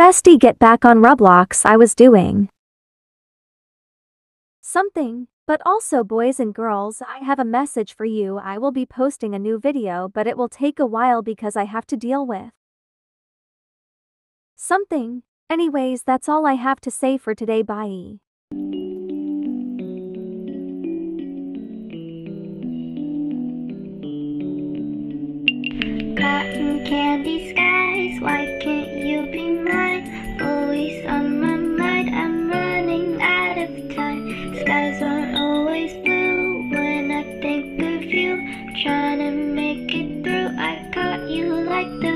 Bestie get back on Roblox I was doing. Something, but also boys and girls I have a message for you I will be posting a new video but it will take a while because I have to deal with something. Anyways that's all I have to say for today bye. Cotton candy can't like the